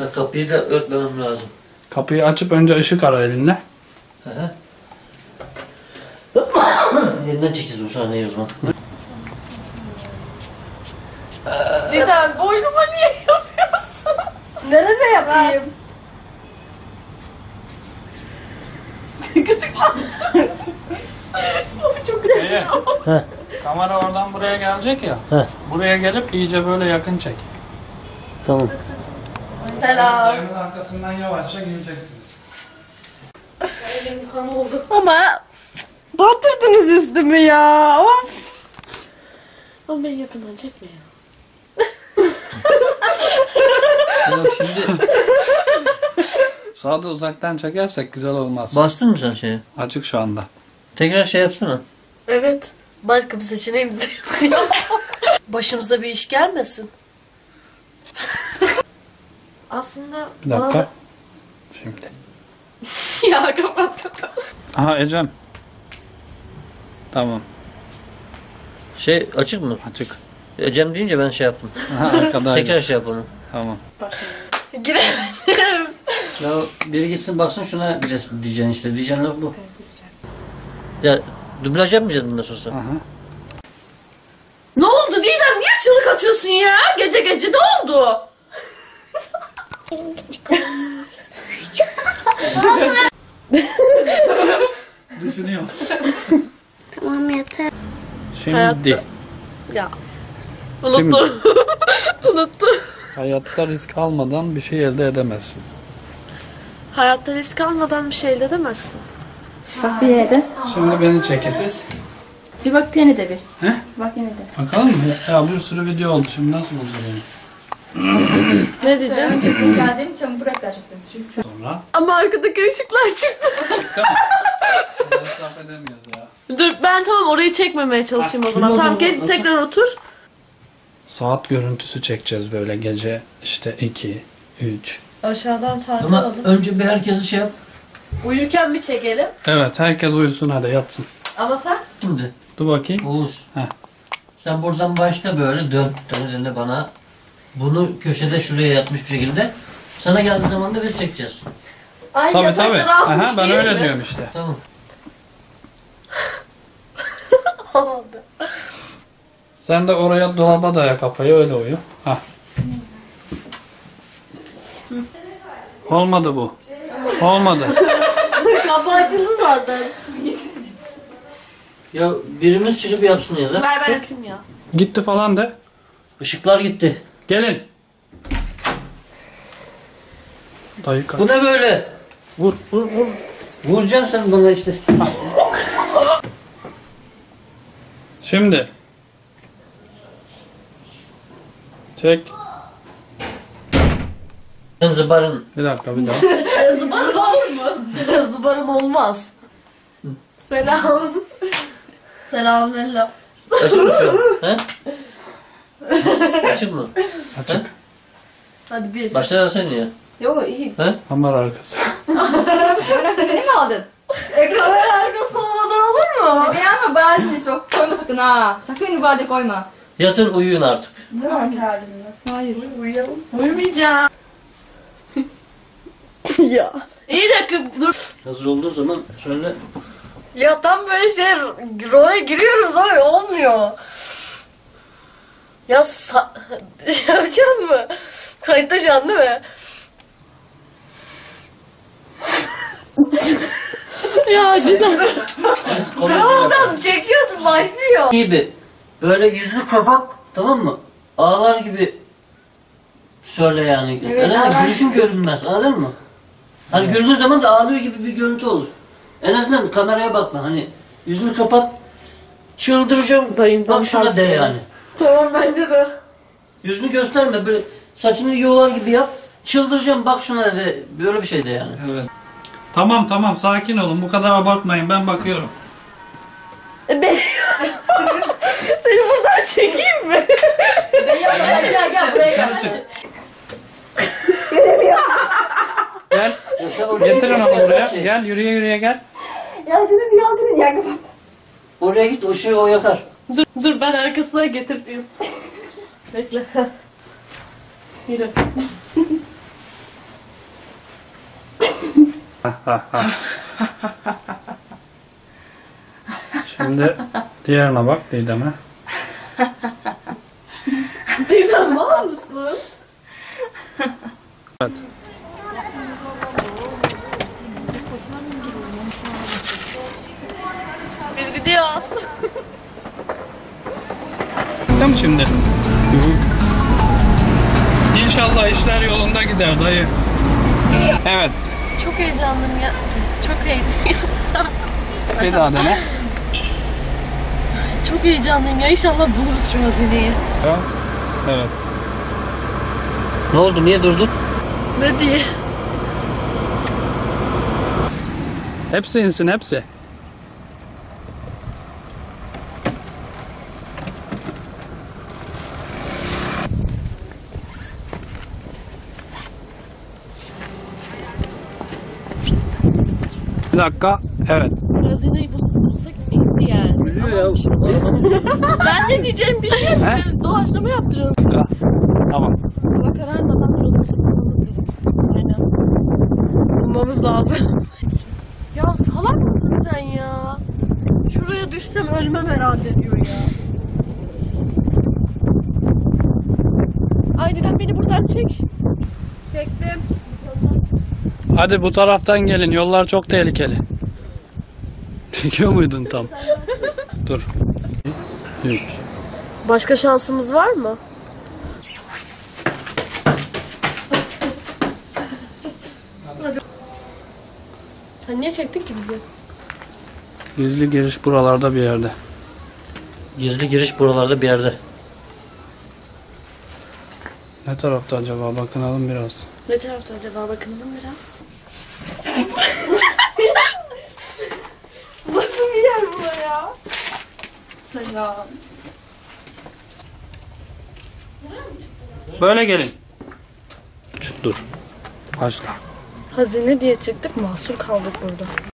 Ha, kapıyı da örtmemem lazım. Kapıyı açıp önce ışık ara elinle. Hı hı. Yeniden çekeceğiz bu sahneyi o zaman. Didem boynuma niye yapıyorsun? Nerede yapayım? Çok güzel. İyi. Heh. Kamera oradan buraya gelecek ya. Heh. Buraya gelip iyice böyle yakın çek. Tamam. Selam. Evin arkasından yavaşça gireceksiniz. Elim kan oldu. Ama batırdınız üstümü ya. Of. Ama beni yakından çekme ya. Ya şimdi Sağda uzaktan çekersek güzel olmaz. bastın mı sen şeye? Açık şu anda. Tekrar şey yapsana. Evet. Başka bir seçeneğimiz de yok. Başımıza bir iş gelmesin. Aslında Bir dakika. da- Şimdi. ya kapat kapat. Aha Ecem. Tamam. Şey açık mı? Açık. Ecem deyince ben şey yaptım. Aha. Tekrar şey yap onu. Tamam. Giremedim. Ya biri gitsin baksın şuna diyeceksin, diyeceksin işte. Diyeceğin laf bu. Ya dublaj yapmayacağız bundan sonra. Aha. Ne oldu Didem? Niye çığlık atıyorsun ya? Gece gece ne oldu? Düşünüyorum. Tamam yeter. Şimdi Hayatta- Ya. Unuttum. Unuttum. hayatta risk almadan bir şey elde edemezsin. Hayatta risk almadan bir şey elde edemezsin. Bak bir yere de. Şimdi beni çekisiz. Bir bak yine de bir. He? Bak yine de. Bakalım mı? Ya bir sürü video oldu. Şimdi nasıl bulacağız onu? Ne diyeceğim? Geldiğim için bırak gerçekten. Çünkü Sonra. Ama arkadaki ışıklar çıktı. Hesap edemiyoruz ya. Dur ben tamam orayı çekmemeye çalışayım o zaman. Tamam gel tekrar otur. Saat görüntüsü çekeceğiz böyle gece işte 2, 3. Aşağıdan saat Ama önce bir herkesi şey yap. Uyurken bir çekelim. Evet herkes uyusun hadi yatsın. Ama sen? Şimdi Dur bakayım. Oğuz. Heh. Sen buradan başla böyle dön. Dön dön bana. Bunu köşede şuraya yatmış bir şekilde. Sana geldiği zaman da biz çekeceğiz. Ay Tabii yatakta tabii. rahatmış Aha, ben değil öyle mi? diyorum işte. Tamam. Olmadı. Sen de oraya dolaba daya kafayı öyle uyu. Hah. Olmadı bu. Olmadı. Kapı açıldı zaten. Ya birimiz çıkıp yapsın ya da. Ver ben yapayım ya. Gitti falan de. Işıklar gitti. Gelin. Dayı kaç. Bu ne böyle? Vur vur vur. Vuracaksın sen bana işte. Şimdi. Çek. Zıbarın. Bir dakika bir daha. Zıbarın olur mu? Zıbarın olmaz. Selam. Selam selam. An? He? Açık mı? Açık. Hadi bir. Başlar sen ya. Yo iyi. He? Kamera arkası. seni mi aldın? E kamera arkası olmadan olur mu? Beni ama bağırdın çok. Koyma sakın ha. Sakın bu bağırdı koyma. Yatın uyuyun artık. Değil mi? Hayır. Uyuyalım. Uyumayacağım. ya. İyi dakika dur. Hazır olduğu zaman söyle. Ya tam böyle şey role giriyoruz ama olmuyor. Ya sa- şey yapacağız mı? Kayıtta şu an değil mi? ya cidden. Tamam çekiyorsun başlıyor. gibi böyle yüzünü kapat tamam mı? Ağlar gibi söyle yani. Evet, en azından ağlar. gülüşün görünmez anladın mı? Hani güldüğü zaman da ağlıyor gibi bir görüntü olur. En azından kameraya bakma hani yüzünü kapat çıldıracağım Dayımdan bak şuna de yani. Tamam bence de. Yüzünü gösterme böyle saçını yolar gibi yap çıldıracağım bak şuna de böyle bir şey de yani. Evet. Tamam tamam sakin olun. Bu kadar abartmayın. Ben bakıyorum. E, ben... Seni buradan çekeyim mi? gel gel gel buraya gel. Gel. Getirin onu buraya. Şey, Gel yürüye yürüye gel. Ya seni bir aldın ya. Oraya git o şeyi o yakar. Dur dur ben arkasına getirteyim. Bekle. Yürü. Şimdi diğerine bak Didem'e. Didem var mısın? Evet. Biz gidiyoruz. Tamam şimdi. İnşallah işler yolunda gider dayı. Evet. Çok heyecanlıyım ya. Çok heyecanlıyım. Bir daha dene. Çok heyecanlıyım ya. İnşallah buluruz şu hazineyi. Evet. Ne oldu? Niye durdun? Ne diye? Hepsi insin hepsi. Dakika. Evet. Hazineyi bul- bulsak gitti yani. Biliyor ya. Ben ne diyeceğimi bilmiyorum. He? Doğaçlama yaptırıyoruz. Bir dakika. Tamam. Hava kararmadan bulmamız lazım. Aynen. Bulmamız lazım. ya salak mısın sen ya? Şuraya düşsem ölmem herhalde diyor ya. Ay Didem beni buradan çek. Çektim. Hadi bu taraftan gelin. Yollar çok tehlikeli. Çekiyor muydun tam? Dur. Üç. Başka şansımız var mı? Sen niye çektin ki bizi? Gizli giriş buralarda bir yerde. Gizli giriş buralarda bir yerde. Ne tarafta acaba? Bakınalım biraz. Ne tarafta acaba bakalım biraz. Nasıl bir yer bu ya? Selam. Böyle gelin. Dur. Başla. Hazine diye çıktık mahsur kaldık burada.